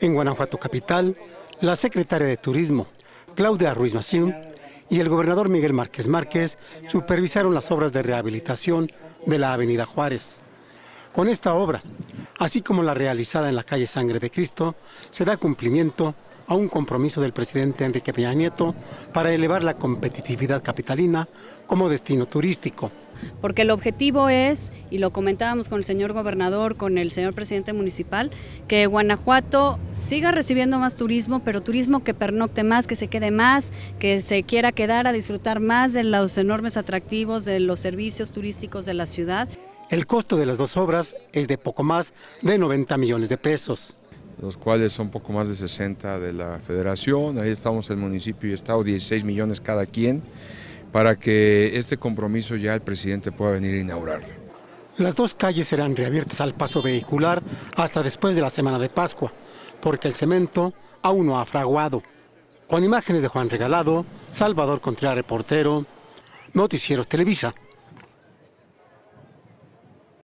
En Guanajuato Capital, la secretaria de Turismo, Claudia Ruiz Massieu, y el gobernador Miguel Márquez Márquez supervisaron las obras de rehabilitación de la Avenida Juárez. Con esta obra, así como la realizada en la calle Sangre de Cristo, se da cumplimiento a un compromiso del presidente Enrique Peña Nieto para elevar la competitividad capitalina como destino turístico. Porque el objetivo es, y lo comentábamos con el señor gobernador, con el señor presidente municipal, que Guanajuato siga recibiendo más turismo, pero turismo que pernocte más, que se quede más, que se quiera quedar a disfrutar más de los enormes atractivos, de los servicios turísticos de la ciudad. El costo de las dos obras es de poco más de 90 millones de pesos. Los cuales son poco más de 60 de la federación, ahí estamos el municipio y estado, 16 millones cada quien, para que este compromiso ya el presidente pueda venir a inaugurar. Las dos calles serán reabiertas al paso vehicular hasta después de la semana de Pascua, porque el cemento aún no ha fraguado. Con imágenes de Juan Regalado, Salvador Contreras, reportero, Noticieros Televisa.